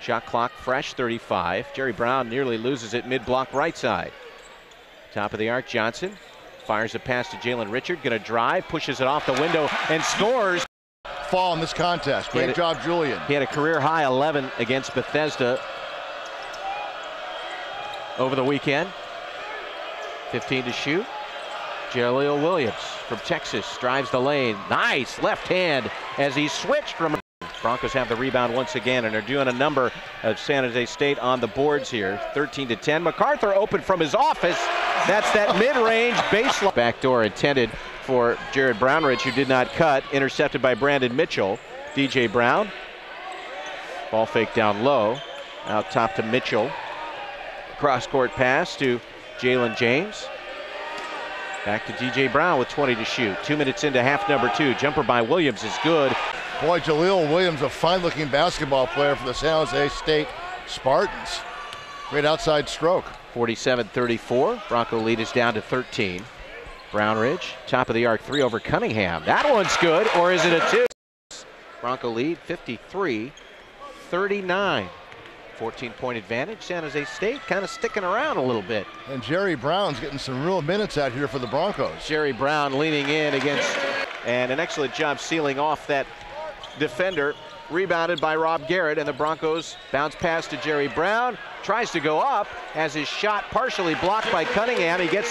Shot clock fresh, 35. Jerry Brown nearly loses it mid block right side. Top of the arc, Johnson fires a pass to Jalen Richard. Going to drive, pushes it off the window, and scores. Fall in this contest. Great it. job, Julian. He had a career high 11 against Bethesda over the weekend. 15 to shoot. Jaleel Williams from Texas drives the lane. Nice left hand as he switched from. Broncos have the rebound once again and are doing a number of San Jose State on the boards here. 13 to 10. MacArthur open from his office. That's that mid-range baseline. Backdoor intended for Jared Brownridge, who did not cut. Intercepted by Brandon Mitchell. DJ Brown. Ball fake down low. Out top to Mitchell. Cross court pass to Jalen James. Back to DJ Brown with 20 to shoot. Two minutes into half number two. Jumper by Williams is good. Boy, Jaleel Williams, a fine-looking basketball player for the San Jose State Spartans. Great outside stroke. 47-34. Bronco lead is down to 13. Brownridge, top of the arc, three over Cunningham. That one's good, or is it a two? Bronco lead 53-39. 14-point advantage. San Jose State kind of sticking around a little bit. And Jerry Brown's getting some real minutes out here for the Broncos. Jerry Brown leaning in against, and an excellent job sealing off that defender. Rebounded by Rob Garrett, and the Broncos bounce pass to Jerry Brown. Tries to go up, has his shot partially blocked by Cunningham. He gets